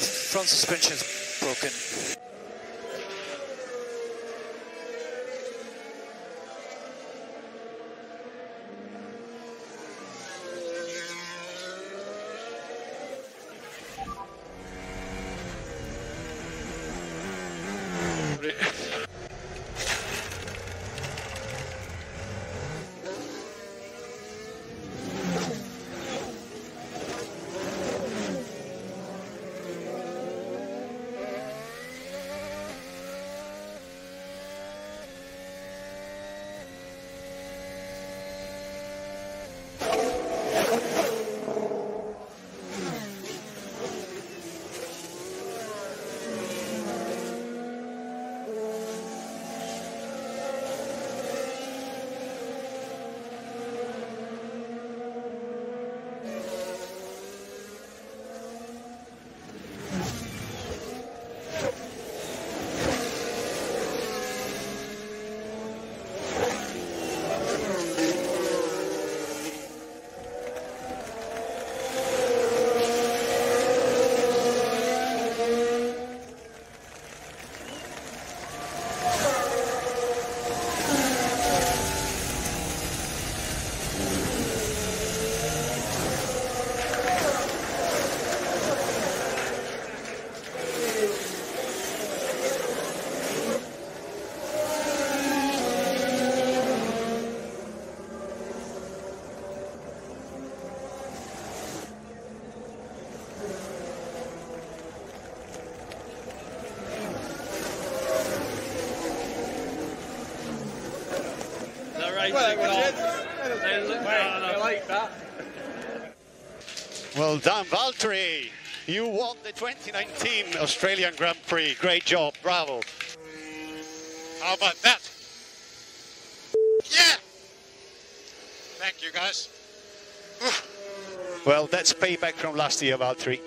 front suspension's broken. Well done, Valtteri. You won the 2019 Australian Grand Prix. Great job. Bravo. How about that? Yeah! Thank you, guys. Well, that's payback from last year, Valtteri.